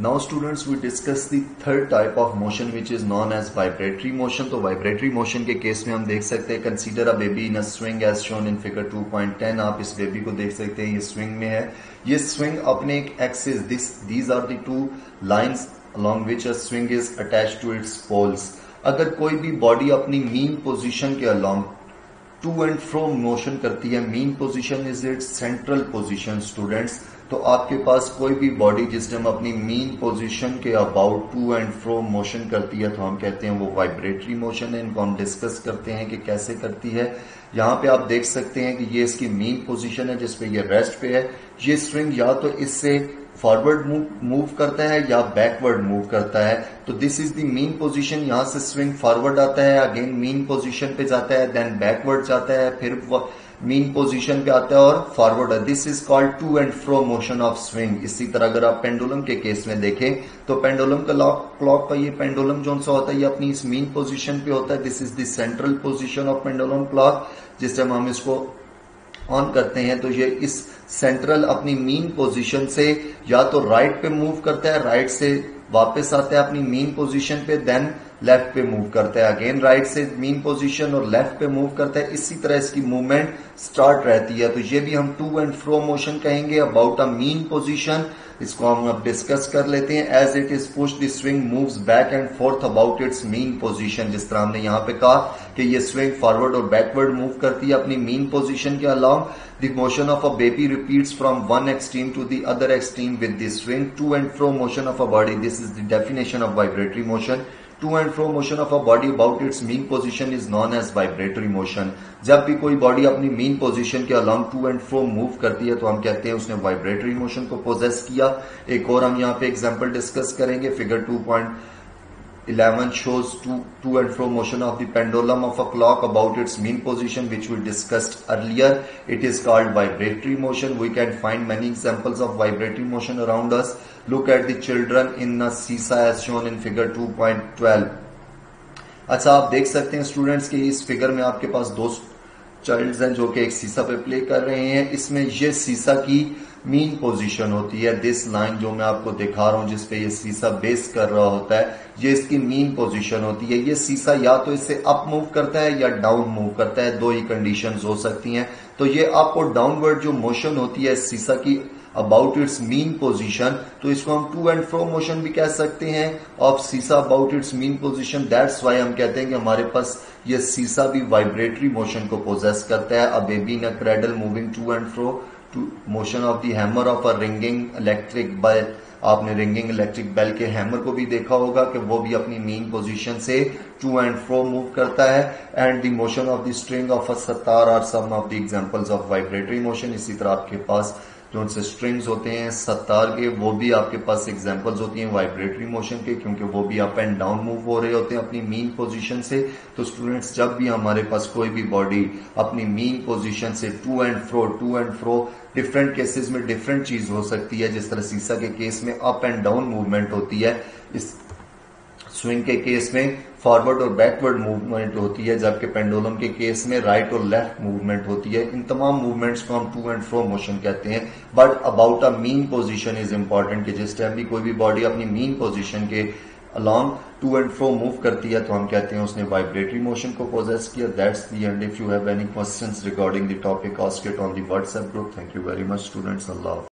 Now students we discuss the third type of motion which is known as vibratory motion तो vibratory motion के case में हम देख सकते हैं consider a baby in a swing as shown in figure 2.10 आप इस baby को देख सकते हैं, ये स्विंग में है। ये स्विंग अपने एक axis this these are the two lines along which a swing is attach to its poles अगर कोई भी बॉडी अपनी मीन पोजिशन के along to and fro motion करती है mean position is its central position students तो आपके पास कोई भी बॉडी जिस टाइम अपनी मीन पोजीशन के about to and fro motion करती है तो हम कहते हैं वो वाइब्रेटरी मोशन है। इनको हम डिस्कस करते हैं कि कैसे करती है। यहाँ पे आप देख सकते हैं कि ये इसकी मीन पोजीशन है जिसपे ये रेस्ट पे है। ये स्विंग या तो इससे फॉरवर्ड मूव करता है या बैकवर्ड मूव करता है। तो this is the mean position यहाँ से स्विंग फॉरवर्ड आता है अगेन मीन पोजीशन पे जाता है देन बैकवर्ड जाता है। फिर मीन पोजीशन पे आता है और फॉरवर्ड है। This is called to and fro motion of swing इसी तरह अगर आप पेंडुलम के केस में देखें तो पेंडुलम का क्लॉक का ये पेंडुलम जो सा होता है, ये अपनी इस मीन पोजीशन पे होता है। This is central position of pendulum clock जिस टाइम हम इसको ऑन करते हैं। तो ये इस सेंट्रल अपनी मीन पोजीशन से या तो राइट right पे मूव करता है राइट right से वापस आता है अपनी मीन पोजीशन पे देन लेफ़्ट पे मूव करता है. अगेन राइट से मीन पोजीशन और लेफ़्ट पे मूव करता है. इसी तरह इसकी मूवमेंट स्टार्ट रहती है. तो ये भी हम टू एंड फ्रो मोशन कहेंगे अबाउट अ मीन पोजीशन इसको हम अब डिस्कस कर लेते हैं. As it is push the swing moves back and forth about its mean position जिस तरह हमने यहाँ पे कहा कि ये स्विंग फॉरवर्ड और बैकवर्ड मूव करती है अपनी मीन पोजीशन के along the motion of a baby repeats from one extreme to the other extreme with the swing to and fro motion of a body this is the definition of vibratory motion to and fro motion of a body about its mean position is known as vibratory motion जब भी कोई body अपनी mean position के along to and fro move करती है तो हम कहते हैं उसने वाइब्रेटरी मोशन को पोजेस किया। एक और हम यहाँ पे एग्ज़ाम्पल डिस्कस करेंगे figure two point 11 shows to, to and fro motion of the pendulum of a clock about its mean position which we discussed earlier. It is called vibratory motion. We can find many examples of vibratory motion around us. Look at the children in a seesaw as shown in figure 2.12. अच्छा आप देख सकते हैं students के इस figure में आपके पास दो चाइल्ड्स हैं जो कि एक सीसा पे प्ले कर रहे हैं, इसमें ये सीसा की मीन पोजीशन होती है। दिस लाइन जो मैं आपको दिखा रहा हूँ जिसपे ये सीसा बेस कर रहा होता है, ये इसकी मीन पोजीशन होती है। ये सीसा या तो इससे अप मूव करता है या डाउन मूव करता है, दो ही कंडीशंस हो सकती हैं। तो ये आपको डाउनवर्ड जो मोशन होती है सीसा की अबाउट इट्स मीन पोजीशन तो इसको हम टू एंड फ्रो मोशन भी कह सकते हैं। Of seesaw about its mean position that's why हम कहते हैं कि हमारे पास ये सीसा भी वाइब्रेटरी मोशन को पोजेस करता है। A baby in a cradle moving to and fro to motion of the hammer of a ringing electric bell आपने रिंगिंग इलेक्ट्रिक बेल के हैमर को भी देखा होगा कि वो भी अपनी मीन पोजीशन से टू एंड फ्रो मूव करता है। And the motion of the string of a sitar are some of the examples of vibratory motion इसी तरह आपके पास जो उनसे स्ट्रिंग्स होते हैं, सत्तार के, वो भी आपके पास एग्जांपल्स होती हैं वाइब्रेटरी मोशन के, क्योंकि वो भी अप एंड डाउन मूव हो रहे होते हैं अपनी मीन पोजीशन से। तो स्टूडेंट्स जब भी हमारे पास कोई भी बॉडी अपनी मीन पोजीशन से to and fro to and fro different cases में डिफरेंट चीज़ हो सकती है, जिस तरह सीसा के केस में अप एंड डाउन मूवमेंट होती है। इस स्विंग के केस में फॉरवर्ड और बैकवर्ड मूवमेंट होती है, जबकि पेंडोलम के केस में राइट और लेफ़्ट मूवमेंट होती है। इन तमाम मूवमेंट्स को हम टू एंड फ्रो मोशन कहते हैं। But about a mean position is important कि जिस टाइम भी कोई भी बॉडी अपनी मीन पोजीशन के along to and fro move करती है तो हम कहते हैं उसने वाइब्रेटरी मोशन को पोजेस किया। That's the end if you have any questions regarding the topic ask it on the WhatsApp group thank you very much students Allah